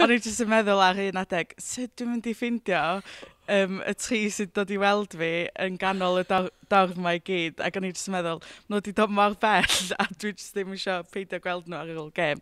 O'n i jyst yn meddwl ar un adeg, sut dwi'n mynd i ffeindio um, y tri sydd dod i weld fi yn ganol y dorf mae gyd. Ac o'n i jyst yn meddwl, nhw wedi dod mor bell a dwi jyst ddim eisiau peidio gweld nhw ar ôl gêm.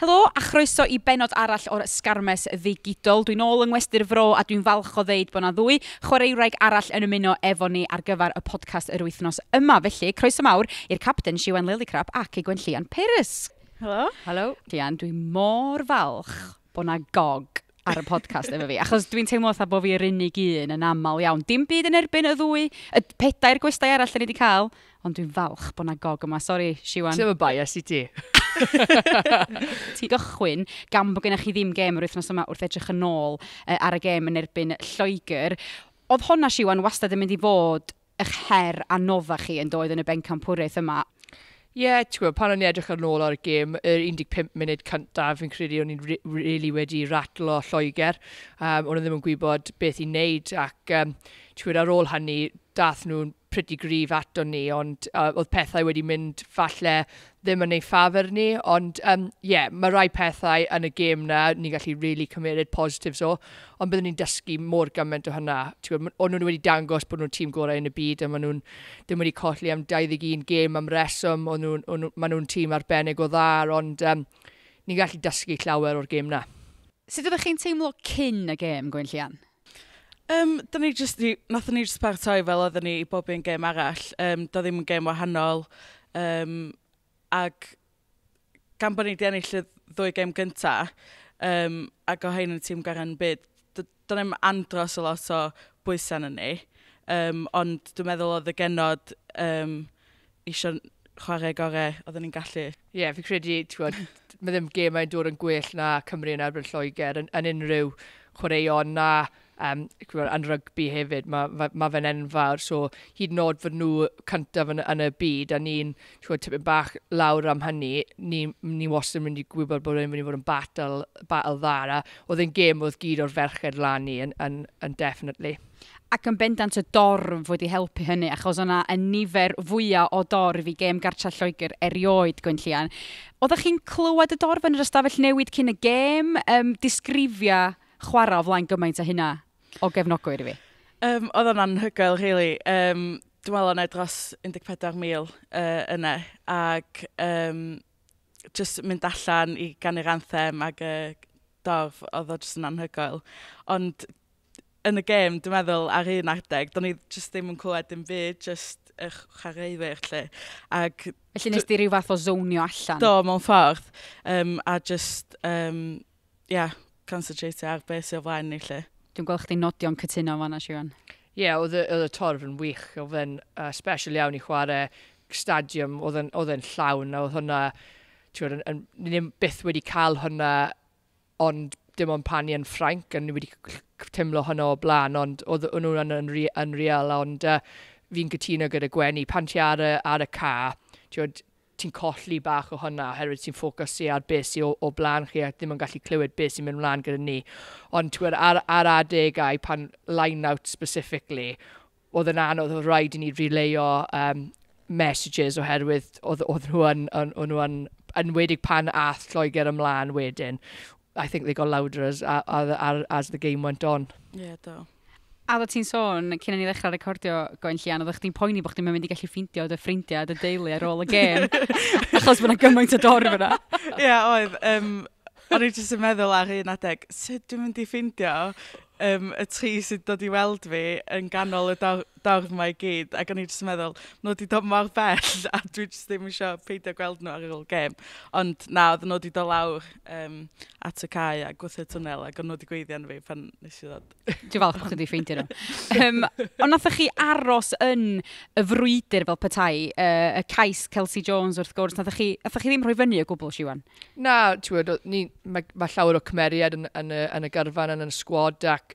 Helo, a chroeso i benod arall o'r Sgarmes Ddigidol. Dwi'n ôl yng Ngwestyr Fro a dwi'n falch o ddeud bod yna ddwy chwaraewraig arall yn ymuno efo ni ar gyfer y podcast yr wythnos yma. Felly, croeso mawr i'r capten Siwan Lillicrap ac i Gwenllian Peris. Helo. Helo. Dian, dwi'n mor falch bod yna gog ar y podcast efo fi, achos dwi'n teimlo fatha bod fi'r unig un yn aml iawn. Dim byd yn erbyn y ddwy, y pedair gwestai arall ni wedi cael, ond dwi'n falch bod na gog yma. Sori, Siwan. Ti'n bias i ti? ti gychwyn, gan bod gennych chi ddim gêm yr wythnos yma wrth edrych yn ôl uh, ar y gêm yn erbyn Lloegr. Oedd honna, Siwan, wastad yn mynd i fod eich her a nodda chi yn doedd yn y bencampwriaeth yma. Ie, yeah, ti'n gwybod, pan o'n i edrych ar ôl ar y gêm, yr 15 munud cyntaf, fi'n credu o'n i'n really wedi ratlo Lloegr. Um, o'n i ddim yn gwybod beth i wneud ac um, ti'n gwybod, ar ôl hynny, dath nhw'n pretty grif ato ni, ond uh, oedd pethau wedi mynd falle ddim yn ei ffafr ni, ond ie, um, yeah, mae rai pethau yn y gêm na, ni'n gallu really cymeryd positives o, ond byddwn ni'n dysgu mor gymaint o hynna. O'n nhw'n wedi dangos bod nhw'n tîm gorau yn y byd, a maen nhw'n ddim wedi colli am 21 gêm am reswm, ond nhw, maen nhw'n tîm arbennig o dda, ond um, ni'n gallu dysgu llawer o'r gêm na. Sut ydych chi'n teimlo cyn y gêm, Gwyn Llian? Um, da ni just, ni, nath ni just paratoi fel oedden ni i bob un gêm arall. Um, da ddim yn gêm wahanol. Um, ac gan bod ni wedi ennill y ddwy gêm gynta, um, ac o hyn yn tîm garen byd, da ni'n andros o lot o bwysau yn ni. Um, ond dwi'n meddwl oedd y genod um, eisiau chwarae gorau oedden ni'n gallu. Ie, yeah, fi credu, ti'n mae ddim gemau dod yn gwell na Cymru yn erbyn Lloegr yn, yn unrhyw chwaraeon na um, yn rygbi hefyd, mae ma, ma fe'n enfawr, so hyd yn oed fod nhw cyntaf yn, yn y byd, a ni'n tipyn bach lawr am hynny, ni, ni wastad yn mynd i gwybod bod ni'n mynd i fod yn battle, battle dda, a oedd e'n gêm oedd gyd o'r ferched lan ni yn, yn, yn definitely. Ac yn bendant y dorf wedi helpu hynny, achos o'na y nifer fwyaf o dorf i gêm gartra Lloegr erioed, Gwynllian. Oeddech chi'n clywed y dorf yn yr ystafell newid cyn y gêm? Um, disgrifia chwarae o flaen gymaint o hynna? o gefnogwyr i fi? Um, oedd o'n anhygoel, really. Um, dwi'n meddwl o'n dros 14,000 uh, yna, ac um, just mynd allan i gan i'r anthem ac uh, dorf, oedd o just yn anhygoel. Ond yn y gêm, dwi'n meddwl, ar un adeg, do'n i just ddim yn clywed dim byd, just eich chareiddi'r lle. Ac, Felly nes di rhyw fath o zonio allan? Do, mewn ffordd. Um, a just, um, yeah, concentrate ar beth sy'n o flaen ni lle. Dwi'n gweld chdi nodio'n cytuno fanna, Siwan. Ie, yeah, oedd y torf yn wych. Oedd e'n uh, special iawn i chwarae stadiwm, oedd e'n llawn. Oedd hwnna, ti'n gwybod, ni ddim byth wedi cael hwnna, ond dim ond pan i yn Ffrainc, a ni wedi teimlo hwnna o blaen, ond oedd nhw'n yn, yn, yn real, ond uh, fi'n cytuno gyda Gwenu, pan ti ar y, ar y ca, ti'n ti'n colli bach o hwnna oherwydd ti'n ffocysu ar beth sy'n o, o blaen chi a ddim yn gallu clywed beth sy'n mynd ymlaen gyda ni. Ond ti'n ar, ar adegau pan line-out specifically, oedd yn anodd, oedd rhaid i ni releo um, messages oherwydd oedd, oedd nhw yn, yn, nhw yn, yn wedig pan ath Lloegr ymlaen wedyn. I think they got louder as, as, as the game went on. Yeah, do. A dda ti'n sôn, cyn i ni ddechrau recordio Gwen llian, oeddech chdi'n poeni bod chdi'n mynd i gallu ffeindio dy ffrindiau, dy deulu ar ôl y gêm, achos bod yna gymaint o dor fyna. Ie, yeah, oedd. Um, O'n i jyst yn meddwl ar un adeg, sut dwi'n mynd i ffeindio um, y tri sydd dod i weld fi yn ganol y dorf mae gyd. Ac o'n i jyst yn meddwl, nhw wedi dod mor bell a dwi jyst ddim eisiau peidio gweld nhw ar ôl gêm. Ond na, oedd nhw wedi dod lawr um, at y cae a gwythio twnel ac o'n nhw wedi gweiddi yn fi pan nes i ddod. Dwi'n falch bod chi wedi ffeindio nhw. um, ond nath chi aros yn y frwydr fel petai, uh, y cais Kelsey Jones wrth gwrs, nath chi, nath chi ddim rhoi fyny o gwbl, Siwan? Na, ti'n gwybod, mae ma llawer o cymeriad yn, yn, yn, y, yn y gyrfan, yn y sgwad, ac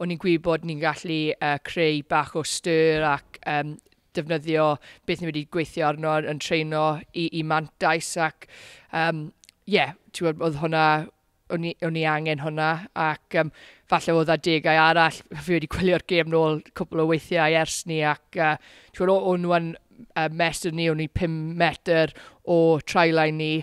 o'n i'n gwybod ni'n gallu uh, creu bach o styr ac um, defnyddio beth ni wedi gweithio arno yn treino i, i mantais ac um, yeah, oedd hwnna o'n i, o'n i angen hwnna ac um, falle oedd adegau arall fi wedi gwylio'r gêm nôl cwbl o weithiau ers ni ac uh, o'n nhw'n uh, mesur ni o'n i 5 metr o trailau ni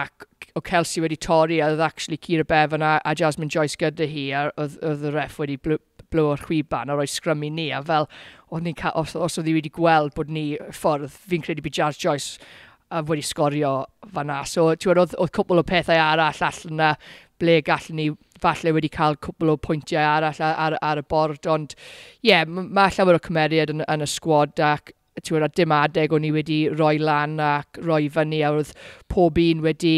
ac o Kelsey wedi torri a oedd actually Cira Bevan a, a Jasmine Joyce gyda hi a oedd, oedd y ref wedi blwy'r chwiban a roi sgrymu ni a fel oedd ni, os, os oedd hi wedi gweld bod ni ffordd fi'n credu bod Jazz Joyce a wedi sgorio fanna. So, ti'n oedd, oedd cwbl o pethau arall allan na ble gallwn ni falle wedi cael cwbl o pwyntiau arall ar, ar, ar y bord, ond ie, yeah, mae llawer o cymeriad yn, yn y sgwad ac ti'n dim adeg o'n i wedi rhoi lan ac rhoi fyny a oedd pob un wedi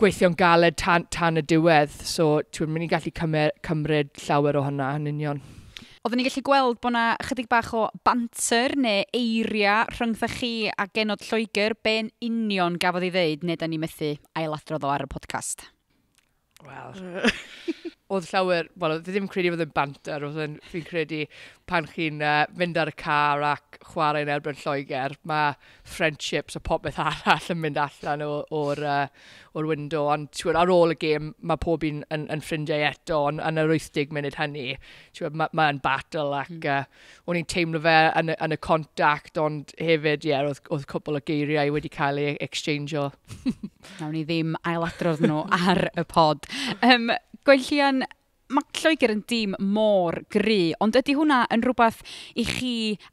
gweithio'n galed tan, tan y diwedd. So, ti'n mynd i gallu cymer, cymryd llawer o hynna yn union. Oedden ni'n gallu gweld bod yna chydig bach o banter neu eiriau rhyngdda chi a genod Lloegr be'n union gafodd ei ddeud neu da ni methu ailadrodd o ar y podcast? Wel, oedd llawer, wel, oedd e ddim credu fod yn banter, oedd fi'n credu pan chi'n uh, mynd ar y car ac chwarae'n erbyn Lloegr, mae friendships a popeth arall yn mynd allan o'r, uh, or window, ond tywed, ar ôl y gêm, mae pob un yn, yn ffrindiau eto, ond yn yr 80 munud hynny, mae'n ma, battle ac mm. uh, o'n i'n teimlo fe yn, yn y contact, ond hefyd, ie, yeah, oedd, oedd cwbl o geiriau wedi cael eu exchange o. Nawn ni ddim ailadrodd nhw ar y pod. Um, Gwellian, mae Lloegr yn dîm môr gry, ond ydy hwnna yn rhywbeth i chi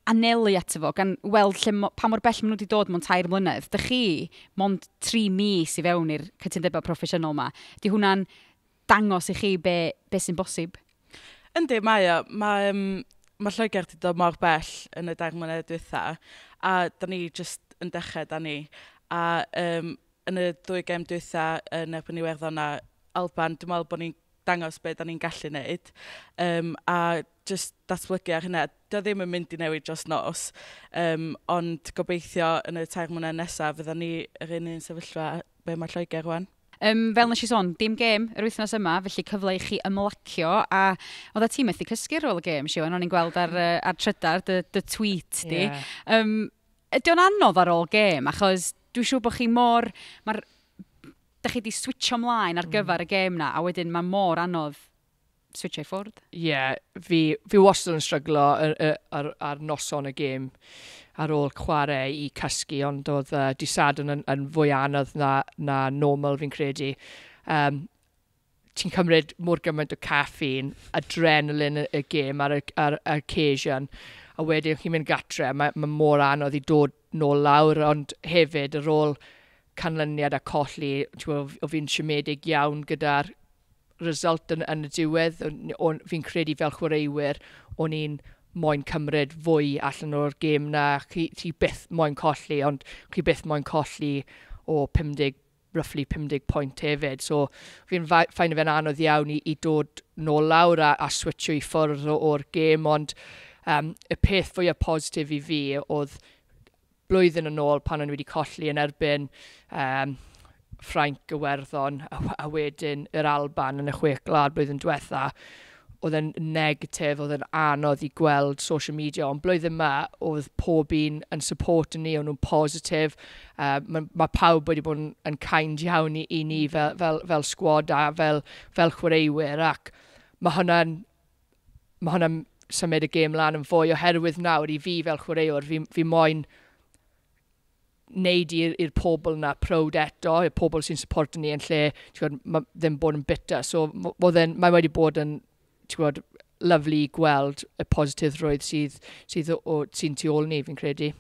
anelu ato fo, gan weld lle, pa mor bell maen nhw wedi dod mewn tair mlynedd. Dych chi, mond tri mis i fewn i'r cytundebau proffesiynol yma. Ydy hwnna'n dangos i chi be, be sy'n bosib? Yndi, mae o. Mae, um, mae Lloegr wedi dod mor bell yn y dair mlynedd diwetha, a da ni jyst yn dechrau, da ni. A um, yn y ddwy gem diwetha, yn erbyn Iwerddon a Alban, dwi'n meddwl bod ni'n dangos beth da ni'n gallu wneud. Um, a just datblygu ar hynna. Dio ddim yn mynd i newid dros nos, um, ond gobeithio yn y tair mwynhau nesaf fydda ni yr un un sefyllfa be mae Lloegr rwan. Um, fel nes i sôn, dim gêm yr wythnos yma, felly cyfle i chi ymlacio, a oedd y tîm methu cysgu ar ôl y gêm, Siwan, o'n i'n gweld ar, hmm. ar trydar, dy, dy tweet di. Yeah. Um, ydy o'n anodd ar ôl gêm, achos dwi'n siŵr bod chi mor... Mae'r da chi wedi switcho ymlaen ar mm. gyfer y gêm na, a wedyn mae mor anodd switcho i ffwrdd. Ie, yeah, fi, fi wastad yn stryglo ar, ar, ar noson y gêm ar ôl chwarae i cysgu, ond oedd uh, disadwn yn, yn fwy anodd na, na normal fi'n credu. Um, ti'n cymryd mor gymaint o caffeine, adrenalin y, y gêm ar, ar, ar occasion, a wedyn chi'n mynd gatre, mae, mae mor anodd i dod nôl lawr, ond hefyd ar ôl canlyniad a colli, o fi'n siomedig iawn gyda'r result yn, yn y diwedd. Fi'n credu fel chwaraewyr, o'n i'n moyn cymryd fwy allan o'r gêm na. Chi, chi byth moyn colli, ond chi byth moyn colli o 50, roughly 50 pwynt hefyd. So fi'n ffaen fe'n anodd iawn i, i dod nôl lawr a, a switcho i ffwrdd o'r gêm, ond um, y peth fwyaf positif i fi oedd blwyddyn yn ôl pan o'n wedi colli yn erbyn um, Ffrainc Iwerddon a, a wedyn yr Alban yn y chwech glad blwyddyn diwetha, oedd yn negatif, oedd yn anodd i gweld social media, ond blwyddyn yma oedd pob un yn support ni, o'n nhw'n positif, uh, mae ma pawb wedi bod yn, yn kind iawn i, i ni fel, fel, fel sgwad a fel, fel chwaraewyr, ac mae hwnna'n ma hwnna symud y gêm lan yn fwy oherwydd nawr i fi fel chwaraewr, fi, fi moyn wneud i'r pobl na prowd eto, i'r pobl sy'n support ni yn lle, ti'n gwybod, ddim bod yn bitter. So, mae wedi bod yn, ti'n gwybod, lyflu gweld y positif positifrwydd sydd, sydd sy'n tu ôl ni, fi'n credu.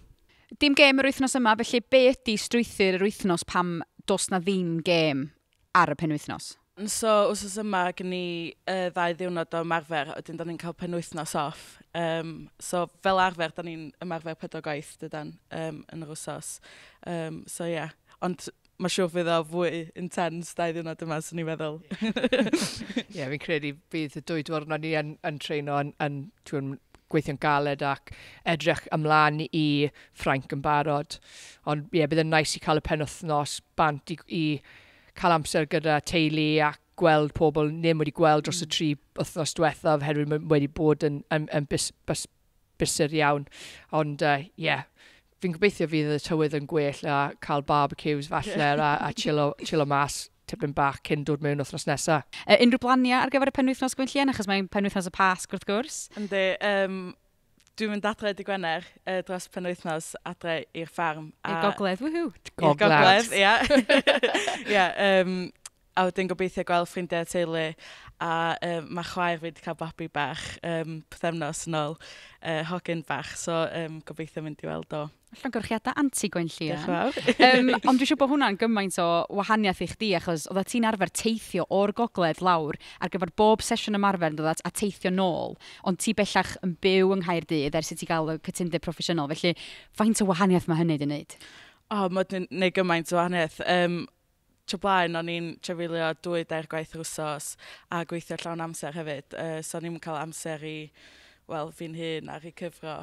Dim gêm yr wythnos yma, felly be ydy strwythyr yr wythnos pam dos na ddim gêm ar y penwythnos? So, wrth yma, gen i uh, ddau ddiwrnod o ymarfer, a wedyn da ni'n cael penwythnos off. Um, so, fel arfer, da ni'n ymarfer pedwar gwaith, dydan, um, yn yr wsos. Um, so, ie. Yeah. Ond mae siwr fydd o fwy intense dau ddiwrnod yma, sy'n ni'n feddwl. Ie, yeah, fi'n credu bydd y dwy diwrnod ni yn, yn treino yn, yn gweithio'n galed ac edrych ymlaen i Ffrainc yn barod. Ond ie, yeah, bydd yn nice i cael y penwthnos bant i, i cael amser gyda teulu a gweld pobl ddim wedi gweld dros y mm. tri wythnos diwethaf oherwydd wedi bod yn, yn, yn bus, bus, busur iawn. Ond ie, uh, yeah, fi'n gobeithio fydd y tywydd yn gwell a cael barbecues falle a, a chilo, chilo mas tipyn bach cyn dod mewn wythnos nesaf. Uh, unrhyw blaniau ar gyfer y penwythnos Gwynllien, achos mae'n penwythnos y Pasg wrth gwrs? Ynddi, um, Dwi'n mynd adre di Gwener uh, dros penwythnos adre i'r ffarm. I'r gogledd, wwhw. I'r gogledd, ia. ia um, a wedyn gobeithio gweld ffrindiau teulu a um, mae chwaer fi wedi cael babi bach um, pethemnos yn ôl, uh, hogyn bach, so um, gobeithio mynd i weld o. Llongorchiadau anti-gwen llian. um, ond dwi'n siŵr bod hwnna'n gymaint o wahaniaeth i chdi, achos oedd ti'n arfer teithio o'r gogledd lawr ar gyfer bob sesiwn ymarfer yn dod a teithio nôl, ond ti bellach yn byw yng Nghaerdydd ers i ti gael y cytundeb proffesiynol, felly faint o wahaniaeth mae hynny wedi wneud? O, oh, mae wedi'n gwneud gymaint o wahaniaeth. Um, tro blaen, o'n i'n trefilio dwy dair gwaith rwsos a gweithio llawn amser hefyd. Uh, so o'n i'n cael amser i, wel, fi'n hun ar ei cyfro.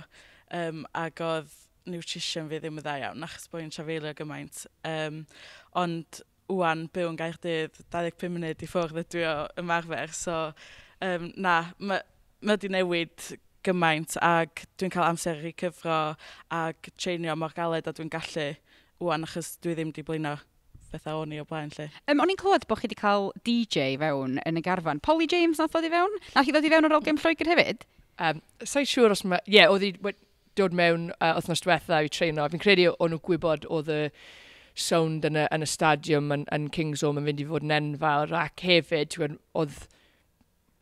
Um, ac oedd nutrition fi ddim yn dda iawn, achos bod i'n trefilio gymaint. Um, ond wwan byw yn Gaerdydd, 25 munud i ffwrdd ydw i o ymarfer, so um, na, mae wedi newid gymaint ac dwi'n cael amser i cyfro ac treinio mor galed a dwi'n gallu wwan achos dwi ddim di blino bethau o'n i o blaen lle. Um, o'n i'n clywed bod chi wedi cael DJ fewn yn y garfan. Polly James nath ddod i fewn? Nath i ddod i fewn ar ôl gym Lloegr hefyd? Um, Sa'n siŵr os mae... Ie, yeah, oedd i dod mewn uh, wythnos diwetha i treino. Fi'n credu o'n nhw gwybod oedd y sound yn y, yn y stadiwm yn, yn Kings yn fynd i fod yn enfawr ac hefyd oedd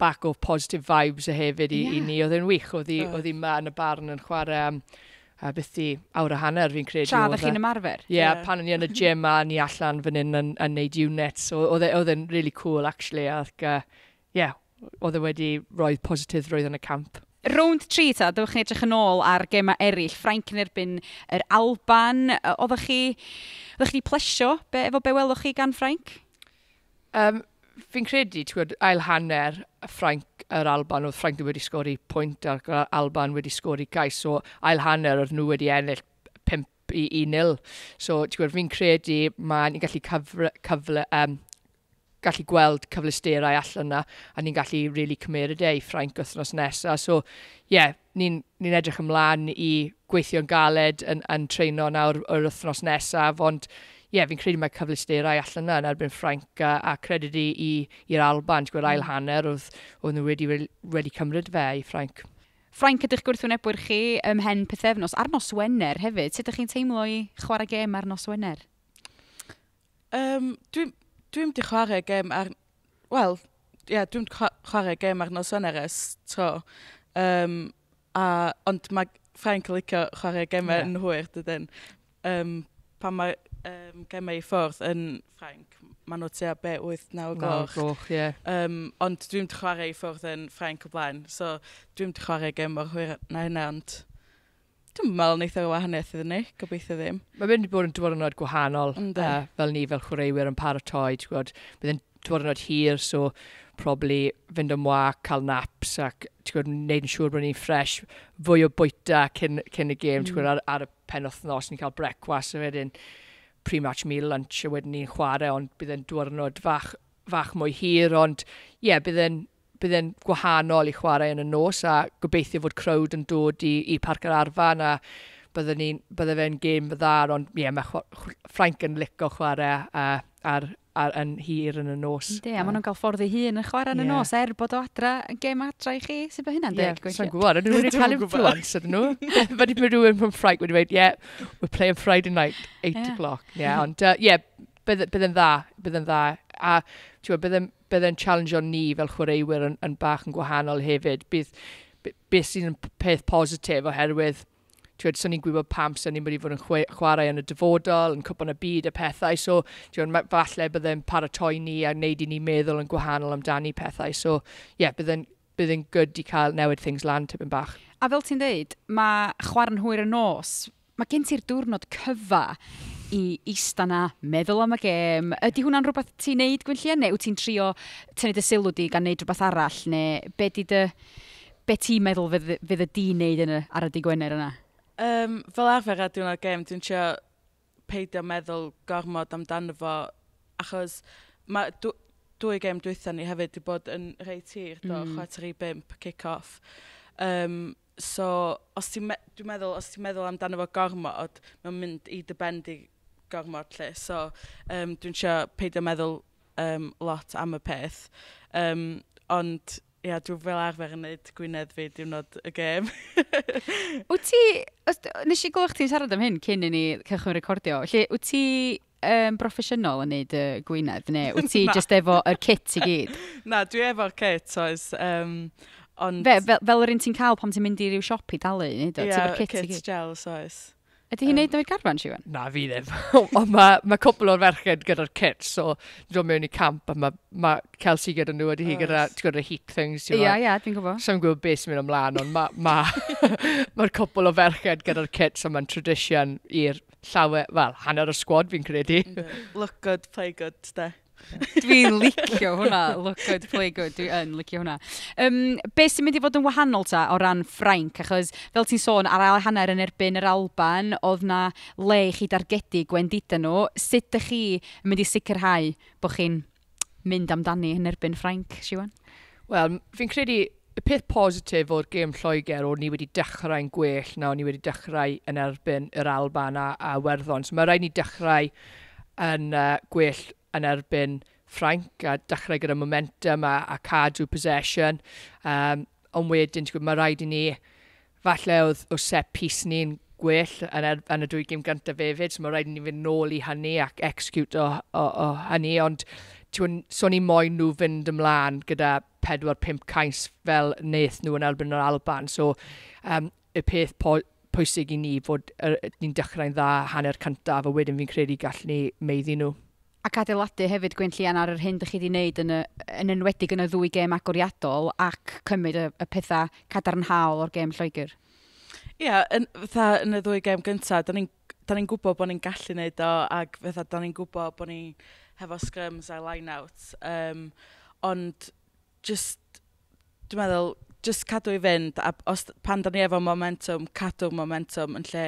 back of positive vibes a hefyd i, yeah. i ni. Oedd e'n wych, oedd hi oh. ma yn y barn yn chwarae um, a beth i awr a hanner fi'n credu. Tra ddech chi'n ymarfer? Ie, yeah, yeah. pan o'n i yn y gym a ni allan fan hyn yn, yn neud units. E, oedd e'n really cool, actually. Ac, uh, yeah, oedd e wedi roi positif roedd yn y camp. Rownd tri ta, dywch chi'n edrych yn ôl ar gemau eraill. Ffrainc yn erbyn yr Alban. Oeddech chi, oeddech chi plesio be, efo be welwch chi gan Ffrainc? Um, fi'n credu, ti'n gwybod, ail hanner Ffrainc yr Alban, oedd Ffrainc wedi sgori pwynt ac Alban wedi sgori cais. So ail hanner oedd nhw wedi ennill 5 i 1-0. So ti'n gwybod, fi'n credu mae ni'n gallu cyfle, cyfle um, gallu gweld cyflesterau allan yna a ni'n gallu really cymeryd e i Ffrainc wythnos nesaf. So, ie, yeah, ni'n ni, ni edrych ymlaen i gweithio'n galed yn, yn treino nawr yr wythnos nesaf, ond, ie, yeah, fi'n credu mae cyfleusterau allan yna yn erbyn Ffrainc a, a credyd i i'r Alban, gwir ail mm. hanner oedd, oedd nhw wedi, wedi cymryd fe i Ffrainc. Ffrainc ydych gwrthwynebwyr chi ym mhen pethefnos ar nos Wener hefyd. Sut ydych chi'n teimlo i chwarae gêm ar nos Wener? Um, Dwi'n dwi wedi chwarae gêm ar... Wel, ie, yeah, dwi'n chwarae gêm ar nos Wener es tro. Um, a, ond mae Ffrainc yn licio chwarae gemau yeah. yn hwyr, dydyn. Um, pan mae um, gemau i ffwrdd yn Ffrainc, Mae nhw tua be 8-9 o gloch. No, ie. Yeah. Um, ond dwi'n chwarae i ffwrdd yn Ffrainc o blaen, so dwi'n chwarae gem o'r hwyr na hynna, ond dwi'n meddwl wneud o'r wahaniaeth iddyn ni, gobeithio ddim. Mae mynd i bod yn diwrnod gwahanol, uh, fel ni, fel chwaraewyr yn paratoi, bydd yn diwrnod hir, so probably fynd ymwa, cael naps ac gwybod, wneud yn siŵr bod ni'n ffres fwy o bwyta cyn, cyn y gêm, mm. ar, ar, y penwthnos ni'n cael brecwas a wedyn pre-match meal lunch a wedyn ni'n chwarae, ond bydd e'n diwrnod fach, fach mwy hir, ond ie, yeah, bydd e'n bydd e'n gwahanol i chwarae yn y nos a gobeithio fod crowd yn dod i, i parc yr arfan a bydde, ni, bydde fe'n gêm fydda, ond ie, yeah, mae Ffranc yn licio chwarae uh, ar ar, yn hir yn y nos. De, a maen nhw'n cael ffordd ei hun yn chwarae yn y nos, er bod o adra yn gem adra i chi, Sut bod hynna'n deg? Ie, sa'n gwybod, ydyn nhw'n cael influence ydyn nhw. Fyddi bod rhywun from Fright wedi dweud, yeah, we're playing Friday night, 8 yeah. o'clock. Yeah, ond, uh, yeah, bydde'n dda, bydd yn dda. A, ti'n gwybod, bydde'n challenge o'n ni fel chwaraewyr yn, yn bach yn gwahanol hefyd. Bydd, beth sy'n peth positif oherwydd ti'n so ni'n gwybod pam sy'n ni'n mynd i fod yn chwarae yn y dyfodol, yn cwpan y byd y pethau, so ti'n falle byddai'n paratoi ni a wneud i ni meddwl yn gwahanol amdani pethau, so ie, yeah, byddai'n byddai'n good i cael newid things lan tipyn bach. A fel ti'n dweud, mae chwarae'n hwyr y nos, mae gen ti'r diwrnod cyfa i eista na, meddwl am y gêm. Ydy hwnna'n rhywbeth ti'n neud Gwynllian, neu wyt ti'n trio tynnu dy sylw di gan neud rhywbeth arall neu be di dy... Be ti'n meddwl fydd, fydd y di wneud yn y, ar y digwener yna? Um, fel arfer a diwrnod gêm, dwi'n trio peidio meddwl gormod amdano fo, achos mae dwy gêm dwytha ni hefyd wedi bod yn rei tir, do, mm. chwarter i bimp, kick-off. Um, so, os ti'n me dwi'n meddwl, os ti'n meddwl amdano fo gormod, mae'n mynd i dybendi gormod lle. So, um, dwi'n siarad peidio meddwl um, lot am y peth. Um, ond ia, dwi fel arfer yn neud Gwynedd fi diwrnod y gêm. wyt ti, os, nes i glwch ti'n siarad am hyn cyn i ni cychwyn recordio, lle wyt ti um, broffesiynol yn neud y Gwynedd, neu wyt ti just efo y kit i gyd? Na, dwi efo'r kit, oes. Um, ond... Fe, fel, fel yr un ti'n cael pam ti'n mynd i ryw siop i dalu, neu do? Ie, yeah, kit, kit gyd? gels, oes. Ydy hi'n um, neud nhw'n garfan, Siwan? Na, fi ddim. Ond mae ma cwpl o'r ferched gyda'r kit, so dwi'n mewn i camp a mae ma Kelsey gyda nhw, ydy hi gyda, ti'n gwybod, heat things. Ie, ie, dwi'n gwybod. Sa'n gwybod beth sy'n mynd ymlaen, ond mae'r ma, ma cwpl o ferched gyda'r kit, so mae'n tradition i'r llawer, wel, hanner y squad fi'n credu. Look good, play good, de. Dwi'n licio hwnna, look good, play good, Dwi'n licio hwnna. Um, be sy'n mynd i fod yn wahanol ta o ran Ffrainc? Achos fel ti'n sôn, ar ail hanner yn erbyn yr Alban, oedd na le i chi dargedu gwendida nhw. Sut ydych chi yn mynd i sicrhau bod chi'n mynd amdani yn erbyn Ffrainc, Siwan? Wel, fi'n credu y peth positif o'r gêm Lloegr o'n ni wedi dechrau'n gwell na o'n ni wedi dechrau yn erbyn yr Alban a, a Werddon. So mae rhaid ni dechrau yn uh, gwell yn erbyn Frank a dechrau gyda momentum a, a cadw possession. Um, ond wedyn, ti'n gwybod, mae rhaid i ni, falle oedd o set piece ni'n gwell yn, er, yn y dwy gym gyntaf hefyd, so mae rhaid i ni fynd nôl i hynny ac execute o, o, o hynny, ond ti'n so ni moyn nhw fynd ymlaen gyda 4-5 cais fel wnaeth nhw yn erbyn yr Alban, so um, y peth po, pwysig i ni fod er, ni'n dechrau'n dda hanner cyntaf a wedyn fi'n credu gallwn ni meiddi nhw ac adeiladu hefyd Gwyn Llian ar yr hyn ydych chi wedi wneud yn, y, yn enwedig yn y ddwy gêm agoriadol ac cymryd y, y pethau cadarnhaol o'r gêm Lloegr? Ie, yeah, yn, fatha yn y ddwy gêm gyntaf, da ni'n da ni'n gwybod bod ni'n gallu wneud o ac fatha da ni'n gwybod bod ni hefo sgrims a line-outs. Um, ond just, dwi'n meddwl, just cadw i fynd a os, pan da ni efo momentum, cadw momentum yn lle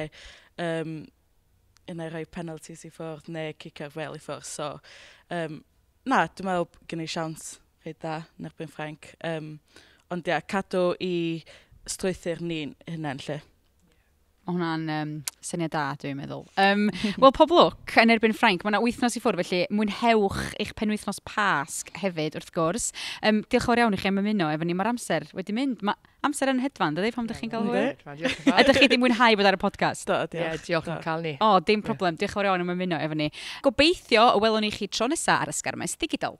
um, yn ei roi penalties i ffwrdd neu cicio'r fel i ffwrdd. So, um, na, dwi'n meddwl gen i siawns rhaid da yn erbyn Ffrainc. Um, ond ia, cadw i strwythyr ni'n hynna'n lle. Mae hwnna'n um, syniad da, dwi'n meddwl. Um, Wel, pob lwc yn erbyn Ffrainc, mae yna wythnos i ffwrdd, felly mwynhewch eich penwythnos pasg hefyd wrth gwrs. Um, diolch fawr iawn i chi am ymuno, efo ni mae'r amser wedi mynd. Mae amser yn hedfan, dydy, pam ydych chi'n cael hwyr? Ydych chi wedi mwynhau bod ar y podcast? Do, diolch. Yeah, diolch yn cael ni. O, dim problem. Diolch fawr iawn am ymuno efo ni. Gobeithio, welwn ni chi tro nesaf ar ysgarmes digidol.